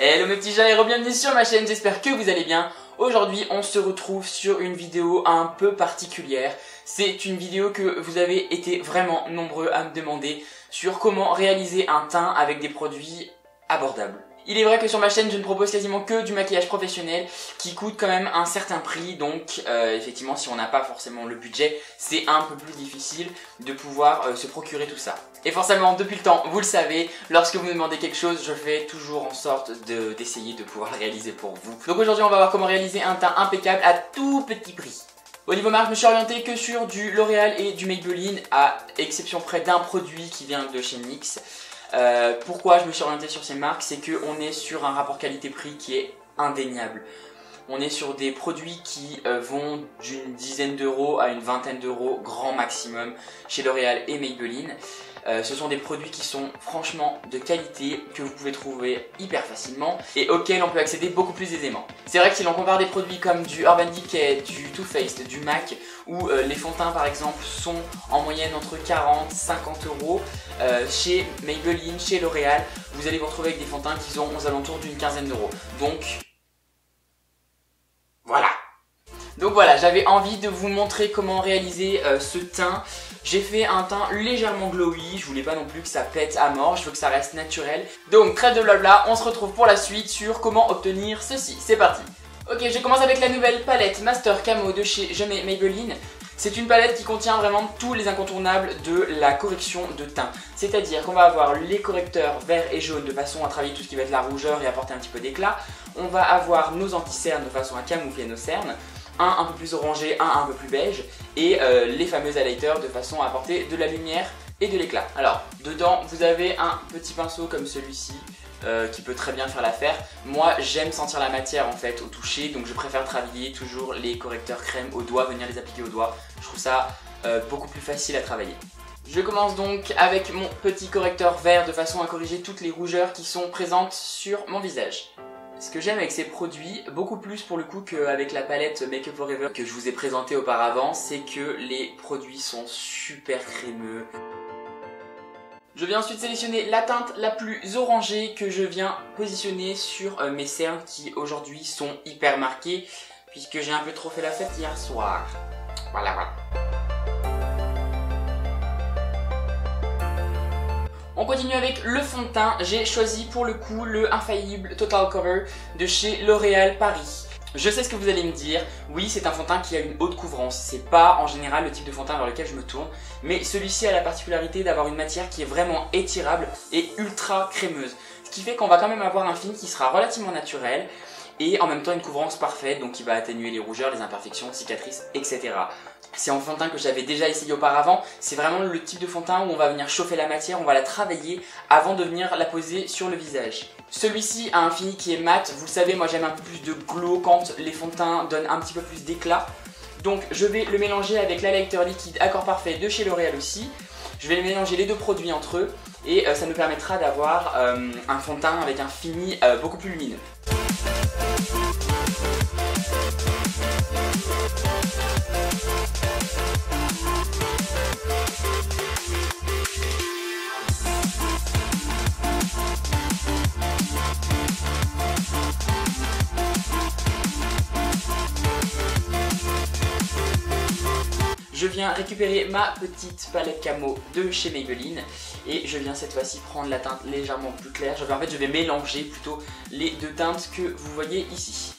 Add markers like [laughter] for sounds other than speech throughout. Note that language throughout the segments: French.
Hello mes petits chats et bienvenue sur ma chaîne, j'espère que vous allez bien. Aujourd'hui on se retrouve sur une vidéo un peu particulière. C'est une vidéo que vous avez été vraiment nombreux à me demander sur comment réaliser un teint avec des produits abordables. Il est vrai que sur ma chaîne, je ne propose quasiment que du maquillage professionnel qui coûte quand même un certain prix. Donc euh, effectivement, si on n'a pas forcément le budget, c'est un peu plus difficile de pouvoir euh, se procurer tout ça. Et forcément, depuis le temps, vous le savez, lorsque vous me demandez quelque chose, je fais toujours en sorte d'essayer de, pouvoir réaliser pour vous. Donc aujourd'hui, on va voir comment réaliser un teint impeccable à tout petit prix. Au niveau marque, je me suis orienté que sur du L'Oréal et du Maybelline, à exception près d'un produit qui vient de chez NYX. Euh, pourquoi je me suis orienté sur ces marques C'est qu'on est sur un rapport qualité-prix qui est indéniable. On est sur des produits qui euh, vont d'une dizaine d'euros à une vingtaine d'euros grand maximum chez L'Oréal et Maybelline. Euh, ce sont des produits qui sont franchement de qualité, que vous pouvez trouver hyper facilement et auxquels on peut accéder beaucoup plus aisément. C'est vrai que si l'on compare des produits comme du Urban Decay, du Too Faced, du MAC, où euh, les teint par exemple sont en moyenne entre 40 50 euros, euh, chez Maybelline, chez L'Oréal, vous allez vous retrouver avec des fonds de teint qui sont aux alentours d'une quinzaine d'euros. Donc, voilà donc voilà, j'avais envie de vous montrer comment réaliser ce teint j'ai fait un teint légèrement glowy, je voulais pas non plus que ça pète à mort, je veux que ça reste naturel. Donc trêve de blabla, on se retrouve pour la suite sur comment obtenir ceci. C'est parti Ok, je commence avec la nouvelle palette Master Camo de chez Je Maybelline. C'est une palette qui contient vraiment tous les incontournables de la correction de teint. C'est-à-dire qu'on va avoir les correcteurs vert et jaune de façon à travailler tout ce qui va être la rougeur et apporter un petit peu d'éclat. On va avoir nos anti-cernes de façon à camoufler nos cernes un un peu plus orangé, un un peu plus beige, et euh, les fameux highlighters de façon à apporter de la lumière et de l'éclat. Alors, dedans, vous avez un petit pinceau comme celui-ci, euh, qui peut très bien faire l'affaire. Moi, j'aime sentir la matière en fait au toucher, donc je préfère travailler toujours les correcteurs crème au doigt, venir les appliquer au doigt. Je trouve ça euh, beaucoup plus facile à travailler. Je commence donc avec mon petit correcteur vert de façon à corriger toutes les rougeurs qui sont présentes sur mon visage. Ce que j'aime avec ces produits, beaucoup plus pour le coup qu'avec la palette Make Up Forever que je vous ai présentée auparavant, c'est que les produits sont super crémeux. Je viens ensuite sélectionner la teinte la plus orangée que je viens positionner sur euh, mes cernes qui aujourd'hui sont hyper marquées puisque j'ai un peu trop fait la fête hier soir. Voilà, voilà. On continue avec le fond de teint. J'ai choisi pour le coup le infaillible Total Cover de chez L'Oréal Paris. Je sais ce que vous allez me dire, oui c'est un fond de teint qui a une haute couvrance, c'est pas en général le type de fond de teint vers lequel je me tourne, mais celui-ci a la particularité d'avoir une matière qui est vraiment étirable et ultra crémeuse. Ce qui fait qu'on va quand même avoir un film qui sera relativement naturel, et en même temps une couvrance parfaite, donc qui va atténuer les rougeurs, les imperfections, cicatrices, etc. C'est un fond de teint que j'avais déjà essayé auparavant, c'est vraiment le type de fond de teint où on va venir chauffer la matière, on va la travailler avant de venir la poser sur le visage. Celui-ci a un fini qui est mat, vous le savez, moi j'aime un peu plus de glow quand les fonds de teint donnent un petit peu plus d'éclat. Donc je vais le mélanger avec la liquide Accord Parfait de chez L'Oréal aussi. Je vais mélanger les deux produits entre eux et euh, ça nous permettra d'avoir euh, un fond de teint avec un fini euh, beaucoup plus lumineux. Je viens récupérer ma petite palette camo de chez Maybelline et je viens cette fois-ci prendre la teinte légèrement plus claire. Je vais, en fait, je vais mélanger plutôt les deux teintes que vous voyez ici.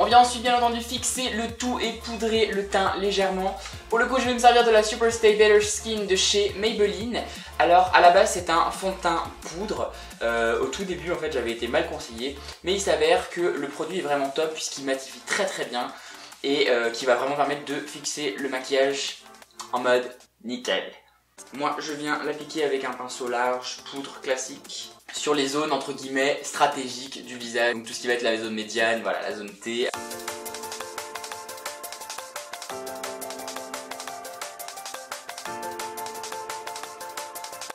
On vient ensuite bien entendu fixer le tout et poudrer le teint légèrement. Pour le coup je vais me servir de la Super Stay Better Skin de chez Maybelline. Alors à la base c'est un fond de teint poudre. Euh, au tout début en fait j'avais été mal conseillé. Mais il s'avère que le produit est vraiment top puisqu'il matifie très très bien. Et euh, qui va vraiment permettre de fixer le maquillage en mode nickel. Moi je viens l'appliquer avec un pinceau large, poudre classique sur les zones entre guillemets stratégiques du visage. Donc tout ce qui va être la zone médiane, voilà, la zone T.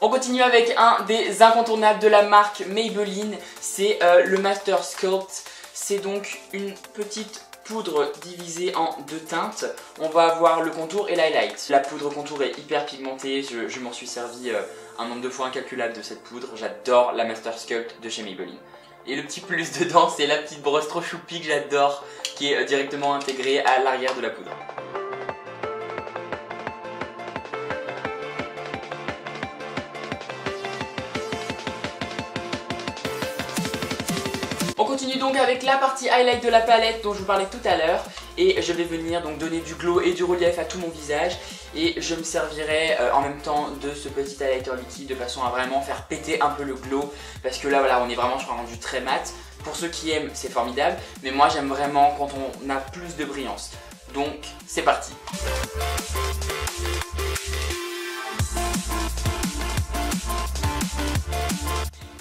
On continue avec un des incontournables de la marque Maybelline, c'est euh, le Master Sculpt. C'est donc une petite poudre divisée en deux teintes. On va avoir le contour et l'highlight. La poudre contour est hyper pigmentée, je, m'en suis servi euh, un nombre de fois incalculable de cette poudre. J'adore la Master Sculpt de chez Maybelline. Et le petit plus [laughs] dedans, c'est la petite brosse trop choupie que j'adore, qui est euh, directement intégrée à l'arrière de la poudre. Continue donc avec la partie highlight de la palette dont je vous parlais tout à l'heure. Et je vais venir donc donner du glow et du relief à tout mon visage. Et je me servirai euh, en même temps de ce petit highlighter liquide de façon à vraiment faire péter un peu le glow. Parce que là voilà on est vraiment sur un rendu très mat. Pour ceux qui aiment c'est formidable. Mais moi j'aime vraiment quand on a plus de brillance. Donc c'est parti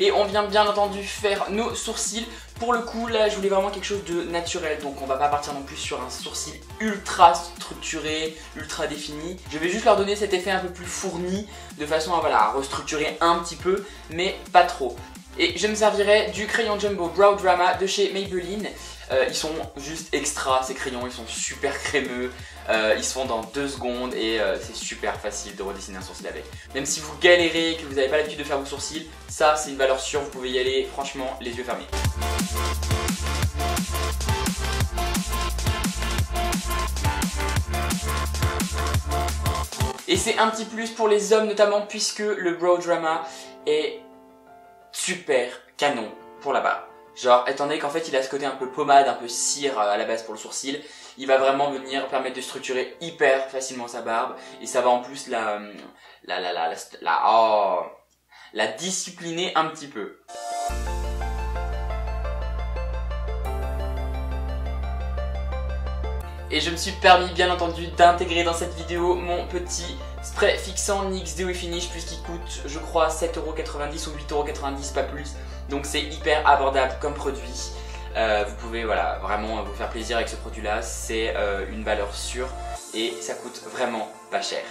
Et on vient bien entendu faire nos sourcils. Pour le coup, là, je voulais vraiment quelque chose de naturel. Donc on va pas partir non plus sur un sourcil ultra structuré, ultra défini. Je vais juste leur donner cet effet un peu plus fourni, de façon à, voilà, restructurer un petit peu, mais pas trop. Et je me servirai du crayon Jumbo Brow Drama de chez Maybelline. Euh, ils sont juste extra ces crayons, ils sont super crémeux, euh, ils se font dans deux secondes et euh, c'est super facile de redessiner un sourcil avec. Même si vous galérez, que vous n'avez pas l'habitude de faire vos sourcils, ça c'est une valeur sûre, vous pouvez y aller franchement les yeux fermés. Et c'est un petit plus pour les hommes notamment puisque le Brow Drama est super canon pour la barbe. Genre, étant donné qu'en fait il a ce côté un peu pommade, un peu cire euh, à la base pour le sourcil, il va vraiment venir permettre de structurer hyper facilement sa barbe. Et ça va en plus la... la... la... la... la, oh, la discipliner un petit peu. Et je me suis permis bien entendu d'intégrer dans cette vidéo mon petit spray fixant NYX Dewy Finish puisqu'il coûte je crois 7,90€ ou 8,90€ pas plus. Donc c'est hyper abordable comme produit. Euh, vous pouvez voilà, vraiment vous faire plaisir avec ce produit là, c'est euh, une valeur sûre et ça coûte vraiment pas cher.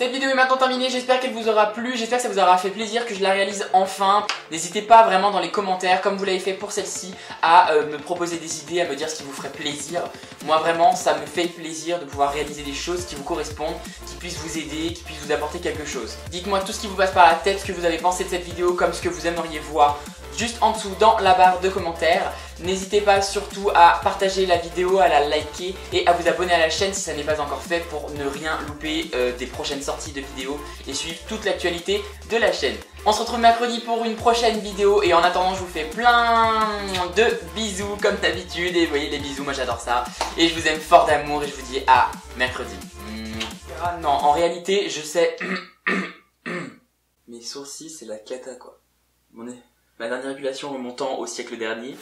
Cette vidéo est maintenant terminée, j'espère qu'elle vous aura plu, j'espère que ça vous aura fait plaisir que je la réalise enfin. N'hésitez pas vraiment dans les commentaires, comme vous l'avez fait pour celle-ci, à euh, me proposer des idées, à me dire ce qui vous ferait plaisir. Moi vraiment, ça me fait plaisir de pouvoir réaliser des choses qui vous correspondent, qui puissent vous aider, qui puissent vous apporter quelque chose. Dites-moi tout ce qui vous passe par la tête, ce que vous avez pensé de cette vidéo, comme ce que vous aimeriez voir juste en dessous dans la barre de commentaires. N'hésitez pas surtout à partager la vidéo, à la liker et à vous abonner à la chaîne si ça n'est pas encore fait pour ne rien louper euh, des prochaines sorties de vidéos et suivre toute l'actualité de la chaîne. On se retrouve mercredi pour une prochaine vidéo et en attendant je vous fais plein de bisous comme d'habitude et vous voyez les bisous moi j'adore ça et je vous aime fort d'amour et je vous dis à mercredi. Ah non en réalité je sais [coughs] [coughs] [coughs] mes sourcils c'est la cata quoi. Mon Ma dernière épilation remontant au siècle dernier.